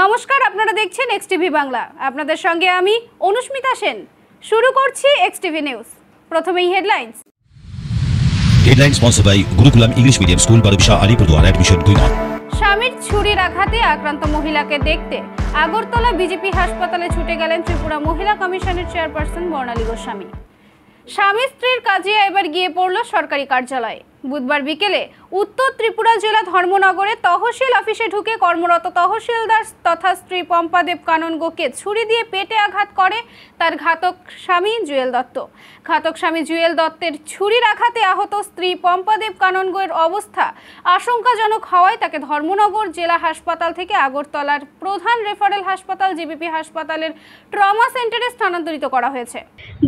নমস্কার আপনারা দেখছেন এক্স টিভি বাংলা। আপনাদের সঙ্গে আমি অনুস্মিতা সেন। শুরু করছি এক্স টিভি নিউজ প্রথমেই headlines headline sponsor by Gurukulam English medium school Barobisha Alipurduar admission দুই নয় স্বামীর ছুরির আঘাতে আক্রান্ত মহিলাকে দেখতে আগরতলা বিজেপি হাসপাতালে ছুটে গেলেন ত্রিপুরা মহিলা কমিশনের চেয়ারপারসন বর্ণালী গোস্বামী। স্বামী স্ত্রীর কাজে এবার গিয়ে পড়ল সরকারি কার্যালয়ে। বুধবার বিকেলে উত্তর ত্রিপুরা জেলা ধর্মনগরে তহসিল অফিসে ঢুকে কর্মরত তহসিলদার তথা স্ত্রী পম্পাদেব কাননগোকে ছুরি দিয়ে পেটে আঘাত করে তার ঘাতক স্বামী জুয়েল দত্ত। ঘাতক স্বামী জুয়েল দত্তের ছুরির আঘাতে আহত স্ত্রী পম্পাদেব কাননগোয়ের অবস্থা আশঙ্কাজনক হওয়ায় তাকে ধর্মনগর জেলা হাসপাতাল থেকে আগরতলার প্রধান রেফারেল হাসপাতাল, জিবিপি হাসপাতালের ট্রমা সেন্টারে স্থানান্তরিত করা হয়েছে।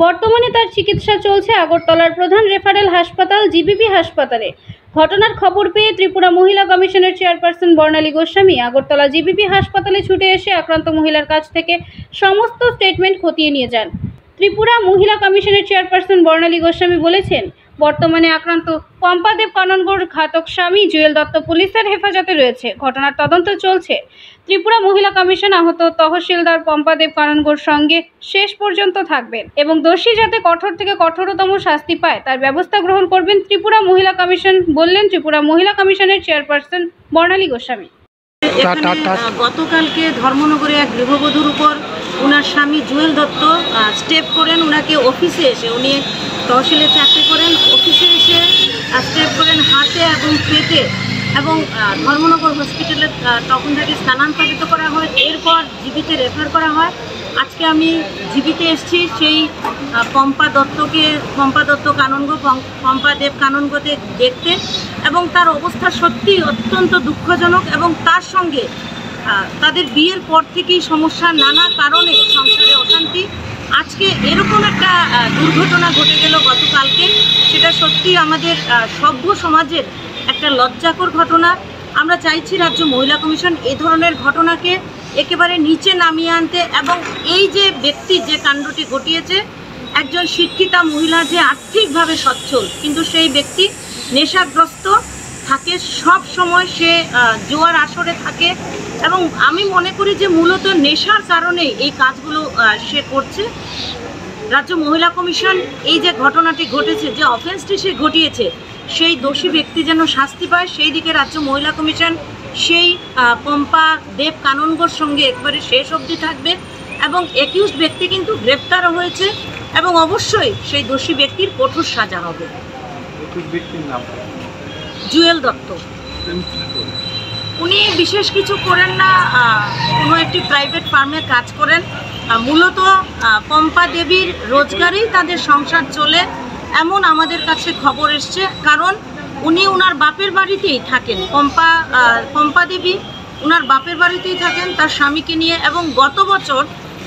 বর্তমানে তার চিকিৎসা চলছে আগরতলার প্রধান রেফারেল হাসপাতাল, জিবিপি হাসপাতালে। ঘটনার খবর পেয়ে ত্রিপুরা মহিলা কমিশনের চেয়ারপারসন বর্ণালী গোস্বামী আগরতলা জিবিপি হাসপাতালে ছুটে এসে আক্রান্ত মহিলার কাছ থেকে সমস্ত স্টেটমেন্ট খতিয়ে নিয়ে যান। ত্রিপুরা মহিলা কমিশনের চেয়ারপারসন বর্ণালী গোস্বামী বলেছেন বর্তমানে আক্রান্ত পম্পাদেব কাননগড় ঘাতক স্বামী জুয়েল দত্ত পুলিশের হেফাজতে রয়েছে। ঘটনার তদন্ত চলছে। ত্রিপুরা মহিলা কমিশন আহত তহসিলদার পম্পাদেব কাননগড় সঙ্গে শেষ পর্যন্ত থাকবেন এবং দোষী যাতে কঠোর থেকে কঠোরতম শাস্তি পায় তার ব্যবস্থা গ্রহণ করবেন ত্রিপুরা মহিলা কমিশন বললেন ত্রিপুরা মহিলা কমিশনের চেয়ারপারসন বর্ণালী গোস্বামী। গতকালকে ধর্মনগরে এক গৃহবধূর উপর ওনার স্বামী জুয়েল দত্ত স্টেপ করেন ওনাকে অফিসে এসে উনি তহসিলে চাকরি করেন অফিসে এসে স্টেপ করেন হাতে এবং পেটে এবং ধর্মনগর হসপিটালে তখন তাকে স্থানান্তরিত করা হয়। এরপর জিবিতে রেফার করা হয়। আজকে আমি জিবিতে এসেছি, সেই পম্পা দত্তকে, পম্পা দত্ত কাননগো পম- পম্পা দেব কাননগোতে দেখতে এবং তার অবস্থা সত্যি অত্যন্ত দুঃখজনক এবং তার সঙ্গে তাদের বিয়ের পর থেকেই সমস্যা, নানা কারণে সংসারে অশান্তি। আজকে এরকম একটা দুর্ঘটনা ঘটে গেল গতকালকে। সেটা সত্যি আমাদের সভ্য সমাজের একটা লজ্জাকর ঘটনা। আমরা চাইছি রাজ্য মহিলা কমিশন এ ধরনের ঘটনাকে একেবারে নিচে নামিয়ে আনতে এবং এই যে ব্যক্তি যে কাণ্ডটি ঘটিয়েছে, একজন শিক্ষিতা মহিলা যে আর্থিকভাবে সচ্ছল, কিন্তু সেই ব্যক্তি নেশাগ্রস্ত, থাকে সব সময় সে জোয়ার আসরে থাকে। এবং আমি মনে করি যে মূলত নেশার কারণে এই কাজগুলো সে করছে। রাজ্য মহিলা কমিশন এই যে ঘটনাটি ঘটেছে যে অফেন্সটি সে ঘটিয়েছে সেই দোষী ব্যক্তি যেন শাস্তি পায় সেই দিকে রাজ্য মহিলা কমিশন সেই পম্পা দেব কাননগোর সঙ্গে একবারে শেষ অবধি থাকবে এবং একিউজড ব্যক্তি কিন্তু গ্রেপ্তারও হয়েছে এবং অবশ্যই সেই দোষী ব্যক্তির কঠোর সাজা হবে। জুয়েল দত্ত। উনি বিশেষ কিছু করেন না কোনো একটি প্রাইভেট ফার্মে কাজ করেন। মূলত পম্পা দেবীর রোজগারেই তাদের সংসার চলে এমন আমাদের কাছে খবর এসছে। কারণ উনি ওনার বাপের বাড়িতেই থাকেন। পম্পা পম্পা দেবী ওনার বাপের বাড়িতেই থাকেন তার স্বামীকে নিয়ে এবং গত বছর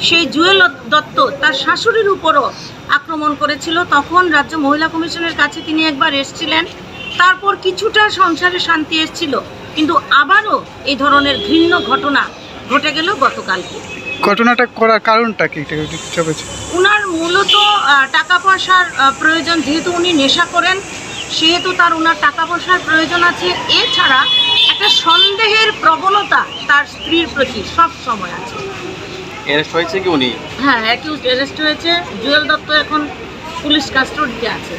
সেই জুয়েল দত্ত তার শাশুড়ির উপরও আক্রমণ করেছিল। তখন রাজ্য মহিলা কমিশনের কাছে তিনি একবার এসেছিলেন। তারপর কিছুটা সংসারে শান্তি এসেছিল। কিন্তু আবারও এই ধরনের ঘৃণ্য ঘটনা ঘটে গেল গতকালকে। ঘটনাটা করার কারণটা কি? উনার মূলত টাকা পয়সার প্রয়োজন যেহেতু উনি নেশা করেন সেহেতু তার ওনার টাকা পয়সার প্রয়োজন আছে। এছাড়া একটা সন্দেহের প্রবণতা তার স্ত্রীর প্রতি সব সময় আছে। অ্যারেস্ট হয়েছে কি উনি? হ্যাঁ অ্যাকিউজ অ্যারেস্ট হয়েছে। জুয়েল দত্ত এখন পুলিশ কাস্টডিতে আছে।